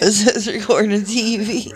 This is recording TV.